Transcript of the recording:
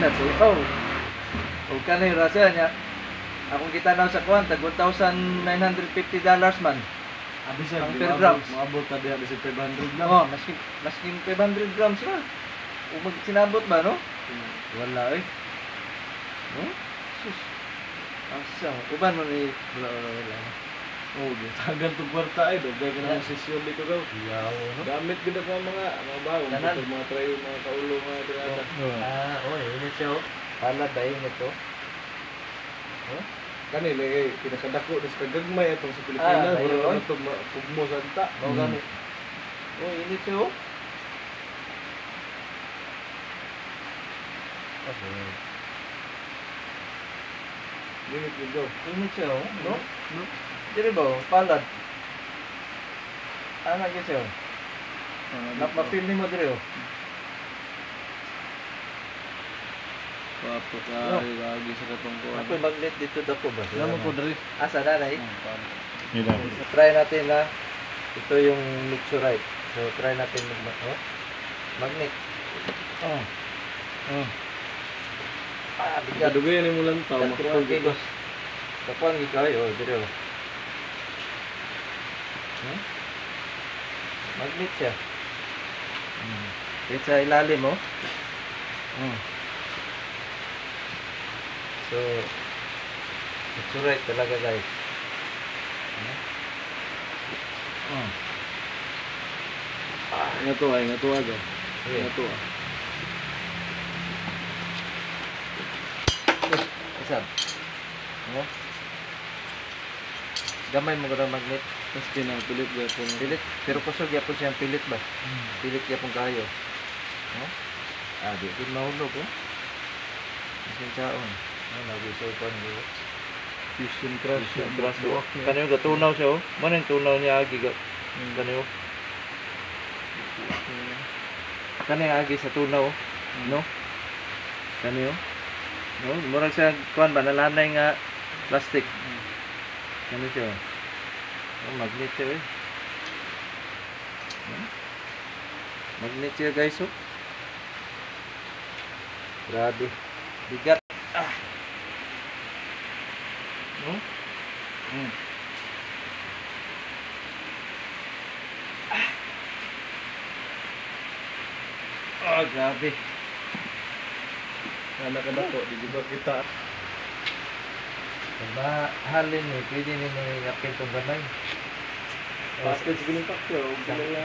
na to. Oh. O kanay rasa niya. Akong kita na sa kuwan, tag 1,950 dollars man. Abi sir, Ang per grams. Maabot ta diha bisag 500 lang. Oo, maski, maski 500 grams na. O mag sinabot ba, no? Wala eh. No? Sus. Asa, uban mo ni wala wala wala. Oh, gitagan tong kwarta ay dugay ka na sesyon dito daw. Yaw, no? Gamit gid ang mga mga Tanan. Ito mga trayo, mga kaulo mga tirada. Ah, oh, init siya oh. Palad dahil nito. Kani lagi pinakadako dis kagagmay atong sa Ah, Pilipinas, wala oy. na itong pugmo sa ta. Oh, Mm. gani. Oh, init siya oh. Okay. Init siya oh, no? No? Dili ba, oh, palad. Ano gyud siya? oh? Napapil ni mo dire oh. Papo ka, lagi sa katong ko. Ako magnet dito dako ba? Alam mo ko diri. Asa na na eh. Ila. Try natin na ito yung Mixurite. So try natin mag oh. Magnet. Oh. Oh. Ah, bigat. Kadugay ni mo lang. Kapuan ikaw eh, oh, dire oh. Hmm? Magnet siya. Hmm. Kahit sa ilalim oh. Hmm. So, Mixurite talaga guys. Hmm. Hmm. Nga to ay, nga to aga. Sige. Nga to. ah. Isab. Ano? Gamay mo gano'ng magnet. Mas kinang pilit gyapon. Pilit. Pero kusog yapon siyang pilit ba? Pilit yapon kayo. No? Ah, di din mahulog oh. Isin saon. Ano, nag-isay ko niyo. Fusion crush. Isin braso. Kanyo gatunaw siya oh. Yung tunaw niya agi ga? Kanyo. Kanyo agi sa tunaw oh. No? Kanyo. No, murag siya kuan ba nalanay nga plastic. Ano siya? Oh, magnet siya eh. Hmm? Magnet siya guys oh. Grabe. Bigat. Ah. No? Hmm. Ah. Ah, grabe. Anak ka dako, di ba kita. Pag mahalin eh, pwede nyo nangingapin itong gamay. Basket siguro yung pakyo.